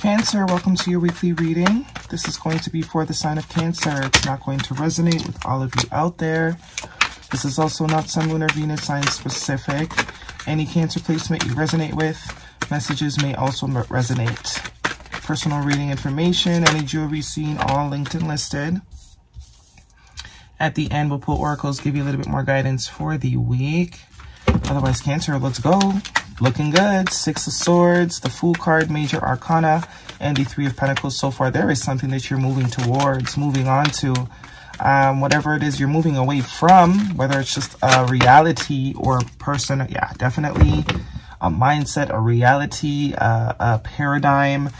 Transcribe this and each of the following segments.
Cancer, welcome to your weekly reading. This is going to be for the sign of Cancer. It's not going to resonate with all of you out there. This is also not Sun, Lunar, Venus sign specific. Any Cancer placement you resonate with, messages may also resonate. Personal reading information, any jewelry seen, all linked and listed. At the end, we'll pull oracles, give you a little bit more guidance for the week. Otherwise, Cancer, let's go. Looking good. Six of Swords, the Fool card, Major Arcana, and the Three of Pentacles. So far, there is something that you're moving towards, moving on to. Um, whatever it is you're moving away from, whether it's just a reality or a person. Yeah, definitely a mindset, a reality, uh, a paradigm.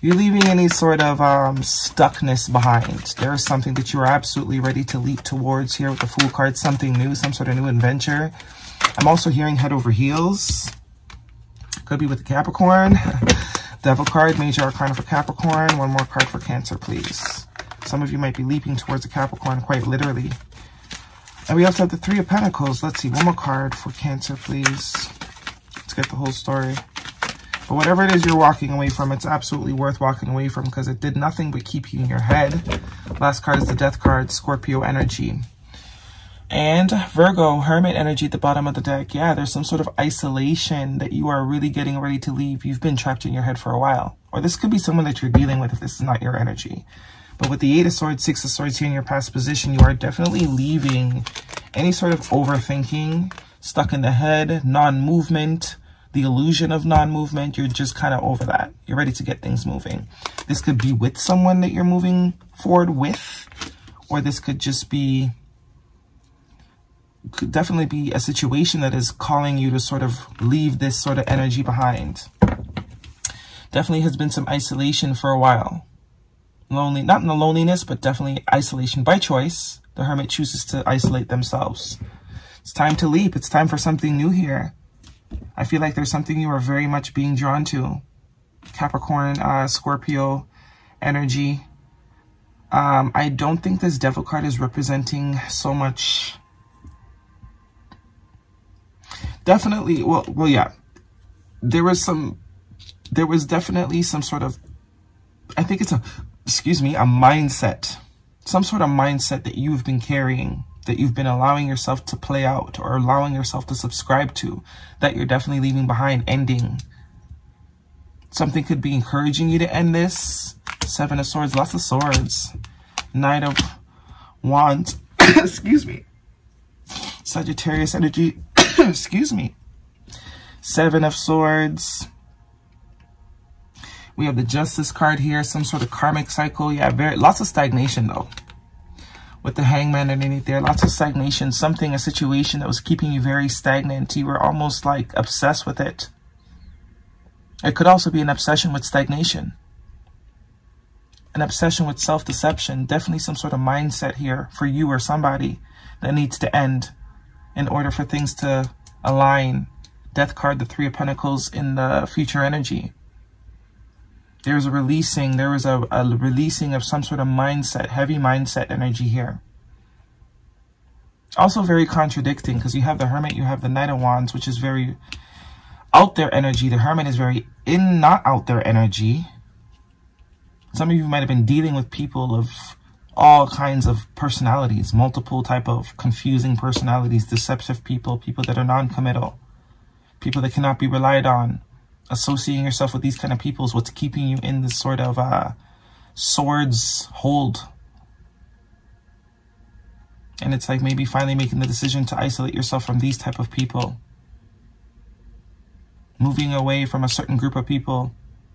You're leaving any sort of um, stuckness behind. There is something that you are absolutely ready to leap towards here with the Fool card, something new, some sort of new adventure. I'm also hearing head over heels. Could be with the Capricorn. Devil card, Major Arcana for Capricorn. One more card for Cancer, please. Some of you might be leaping towards the Capricorn quite literally. And we also have the Three of Pentacles. Let's see, one more card for Cancer, please. Let's get the whole story. But whatever it is you're walking away from, it's absolutely worth walking away from because it did nothing but keep you in your head. Last card is the Death card, Scorpio energy. And Virgo, Hermit energy at the bottom of the deck. Yeah, there's some sort of isolation that you are really getting ready to leave. You've been trapped in your head for a while. Or this could be someone that you're dealing with if this is not your energy. But with the Eight of Swords, Six of Swords here in your past position, you are definitely leaving any sort of overthinking, stuck in the head, non-movement, the illusion of non-movement. You're just kind of over that. You're ready to get things moving. This could be with someone that you're moving forward with, or this could just be could definitely be a situation that is calling you to sort of leave this sort of energy behind. Definitely has been some isolation for a while. Lonely, not in the loneliness, but definitely isolation by choice. The hermit chooses to isolate themselves. It's time to leap. It's time for something new here. I feel like there's something you are very much being drawn to. Capricorn, uh, Scorpio energy. Um, I don't think this devil card is representing so much definitely, well, well, yeah, there was some, there was definitely some sort of, I think it's a, excuse me, a mindset, some sort of mindset that you've been carrying, that you've been allowing yourself to play out or allowing yourself to subscribe to, that you're definitely leaving behind, ending. Something could be encouraging you to end this. Seven of Swords, lots of swords. Knight of Wands, excuse me. Sagittarius energy, excuse me. Seven of Swords. We have the Justice card here, some sort of karmic cycle. Yeah, very lots of stagnation though. With the hangman underneath there, lots of stagnation, something, a situation that was keeping you very stagnant. You were almost like obsessed with it. It could also be an obsession with stagnation. An obsession with self-deception. Definitely some sort of mindset here for you or somebody that needs to end in order for things to align. Death card, the Three of Pentacles in the future energy. There's a releasing, there is a, a releasing of some sort of mindset, heavy mindset energy here. Also very contradicting because you have the Hermit, you have the Knight of Wands, which is very out there energy. The Hermit is very in, not out there energy. Some of you might have been dealing with people of all kinds of personalities, multiple type of confusing personalities, deceptive people, people that are non-committal, people that cannot be relied on. Associating yourself with these kind of people is what's keeping you in this sort of uh, swords hold. And it's like maybe finally making the decision to isolate yourself from these type of people. Moving away from a certain group of people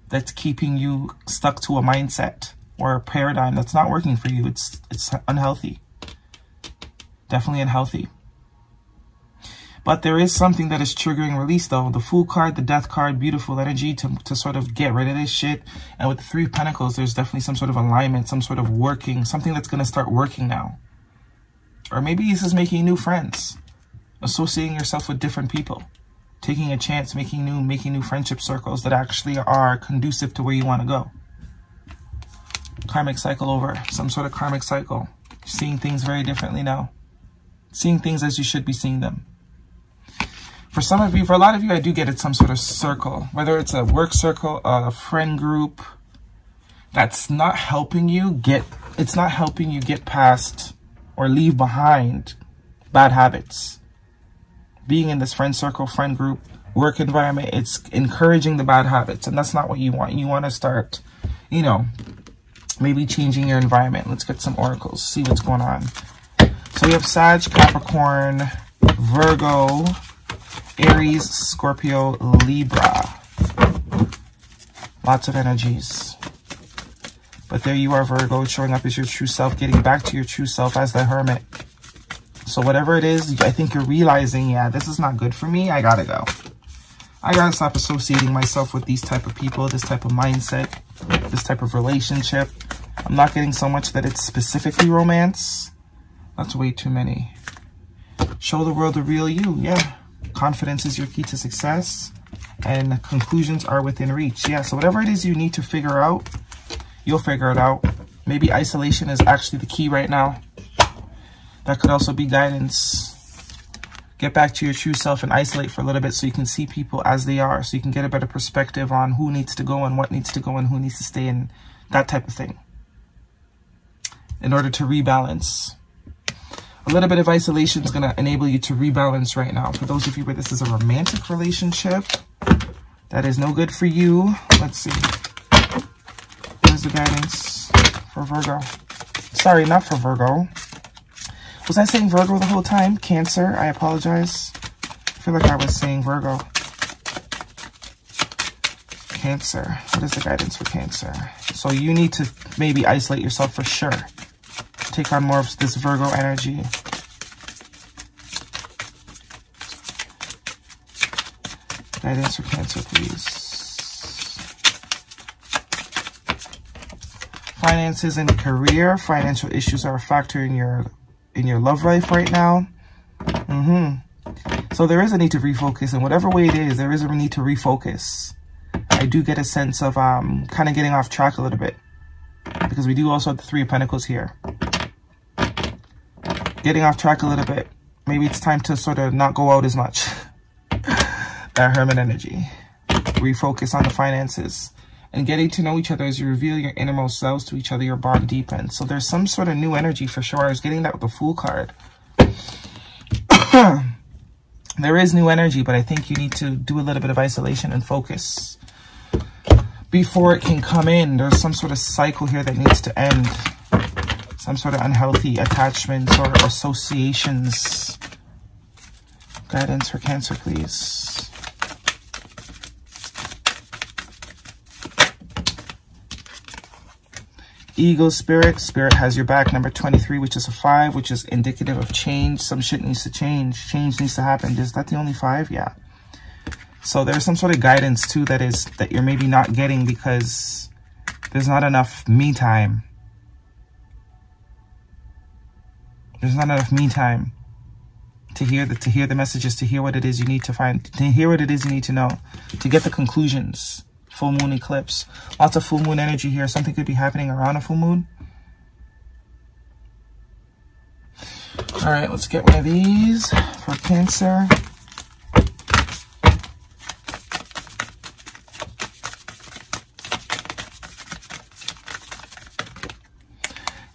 that's keeping you stuck to a mindset or a paradigm that's not working for you. It's, it's unhealthy. Definitely unhealthy. But there is something that is triggering release though. The Fool card, the Death card, beautiful energy to, to sort of get rid of this shit. And with the Three Pentacles, there's definitely some sort of alignment, some sort of working, something that's going to start working now. Or maybe this is making new friends. Associating yourself with different people. Taking a chance, making new, making new friendship circles that actually are conducive to where you want to go karmic cycle over, some sort of karmic cycle. Seeing things very differently now. Seeing things as you should be seeing them. For some of you, for a lot of you, I do get it some sort of circle, whether it's a work circle, a friend group, that's not helping you get, it's not helping you get past or leave behind bad habits. Being in this friend circle, friend group, work environment, it's encouraging the bad habits. And that's not what you want. You want to start, you know, maybe changing your environment. Let's get some oracles, see what's going on. So we have Sag, Capricorn, Virgo, Aries, Scorpio, Libra. Lots of energies. But there you are, Virgo, showing up as your true self, getting back to your true self as the hermit. So whatever it is, I think you're realizing, yeah, this is not good for me. I gotta go. I gotta stop associating myself with these type of people, this type of mindset, this type of relationship. I'm not getting so much that it's specifically romance. That's way too many. Show the world the real you. Yeah. Confidence is your key to success. And conclusions are within reach. Yeah, so whatever it is you need to figure out, you'll figure it out. Maybe isolation is actually the key right now. That could also be guidance. Get back to your true self and isolate for a little bit so you can see people as they are. So you can get a better perspective on who needs to go and what needs to go and who needs to stay and that type of thing. In order to rebalance. A little bit of isolation is going to enable you to rebalance right now. For those of you where this is a romantic relationship, that is no good for you. Let's see. Where's the guidance for Virgo? Sorry, not for Virgo. Was I saying Virgo the whole time? Cancer? I apologize. I feel like I was saying Virgo. Cancer. What is the guidance for Cancer? So you need to maybe isolate yourself for sure. Take on more of this Virgo energy. Guidance for Cancer, please. Finances and career. Financial issues are a factor in your in your love life right now. Mm-hmm. So there is a need to refocus. And whatever way it is, there is a need to refocus. I do get a sense of um, kind of getting off track a little bit. Because we do also have the Three of Pentacles here. Getting off track a little bit. Maybe it's time to sort of not go out as much. that Hermit energy. Refocus on the finances and getting to know each other as you reveal your innermost selves to each other, your bond deepens. So there's some sort of new energy for sure. I was getting that with the Fool card. there is new energy, but I think you need to do a little bit of isolation and focus before it can come in. There's some sort of cycle here that needs to end. Some sort of unhealthy attachments or associations. Guidance for Cancer, please. Ego Spirit. Spirit has your back. Number 23, which is a 5, which is indicative of change. Some shit needs to change. Change needs to happen. Is that the only 5? Yeah. So there's some sort of guidance, too, that is that you're maybe not getting because there's not enough me time. There's not enough me time to hear the to hear the messages, to hear what it is you need to find, to hear what it is you need to know, to get the conclusions full moon eclipse. Lots of full moon energy here. Something could be happening around a full moon. All right, let's get one of these for Cancer.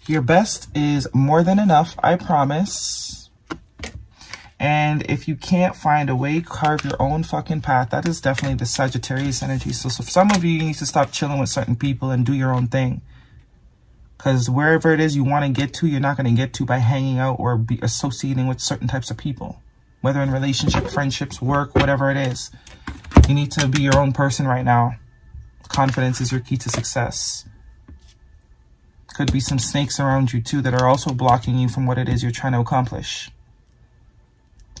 Your best is more than enough, I promise. And if you can't find a way, carve your own fucking path. That is definitely the Sagittarius energy. So, so some of you, you need to stop chilling with certain people and do your own thing. Because wherever it is you want to get to, you're not going to get to by hanging out or be associating with certain types of people. Whether in relationship, friendships, work, whatever it is. You need to be your own person right now. Confidence is your key to success. Could be some snakes around you too that are also blocking you from what it is you're trying to accomplish.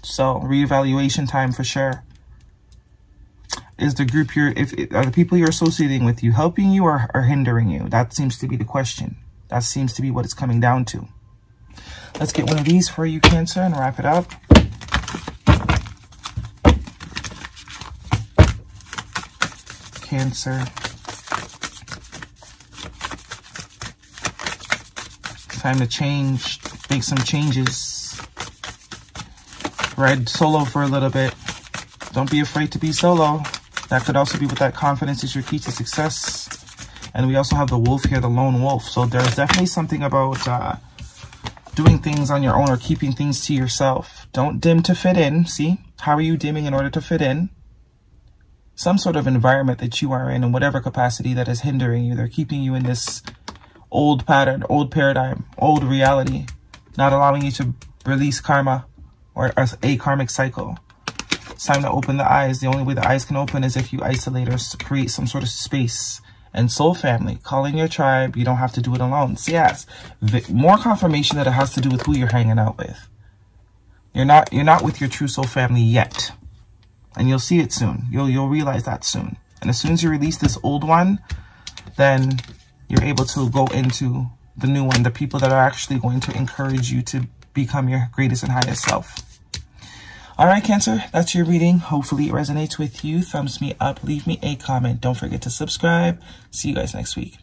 So reevaluation time for sure. Is the group you're, if are the people you're associating with you helping you or, or hindering you? That seems to be the question. That seems to be what it's coming down to. Let's get one of these for you, Cancer, and wrap it up. Cancer. Time to change, make some changes ride solo for a little bit. Don't be afraid to be solo. That could also be with that confidence is your key to success. And we also have the wolf here, the lone wolf. So there's definitely something about uh, doing things on your own or keeping things to yourself. Don't dim to fit in. See? How are you dimming in order to fit in? Some sort of environment that you are in, in whatever capacity that is hindering you. They're keeping you in this old pattern, old paradigm, old reality, not allowing you to release karma or a karmic cycle. It's time to open the eyes. The only way the eyes can open is if you isolate or create some sort of space. And soul family, calling your tribe, you don't have to do it alone. So yes, more confirmation that it has to do with who you're hanging out with. You're not you're not with your true soul family yet. And you'll see it soon. You'll you'll realize that soon. And as soon as you release this old one, then you're able to go into the new one, the people that are actually going to encourage you to become your greatest and highest self. All right, Cancer, that's your reading. Hopefully it resonates with you. Thumbs me up. Leave me a comment. Don't forget to subscribe. See you guys next week.